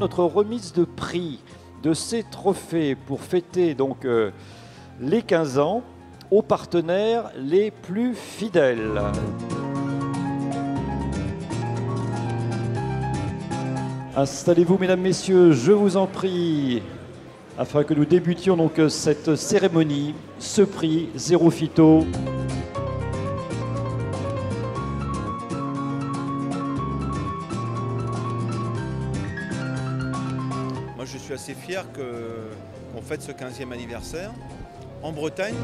notre remise de prix de ces trophées pour fêter donc euh, les 15 ans aux partenaires les plus fidèles. Installez-vous, mesdames, messieurs, je vous en prie, afin que nous débutions donc cette cérémonie, ce prix Zéro Phyto. Je suis assez fier qu'on fête ce 15e anniversaire en Bretagne.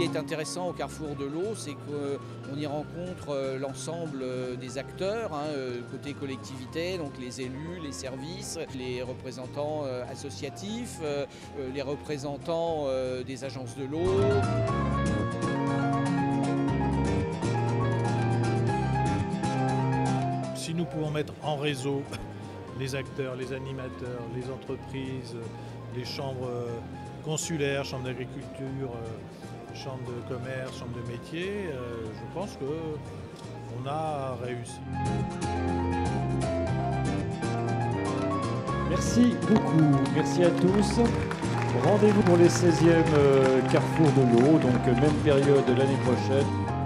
Qui est intéressant au Carrefour de l'eau, c'est qu'on y rencontre euh, l'ensemble euh, des acteurs, hein, euh, côté collectivité, donc les élus, les services, les représentants euh, associatifs, euh, euh, les représentants euh, des agences de l'eau. Si nous pouvons mettre en réseau les acteurs, les animateurs, les entreprises, les chambres euh, consulaires, chambres d'agriculture, chambres de commerce, chambres de métier, euh, je pense qu'on a réussi. Merci beaucoup, merci à tous. Rendez-vous pour les 16e euh, Carrefour de l'eau, donc même période l'année prochaine.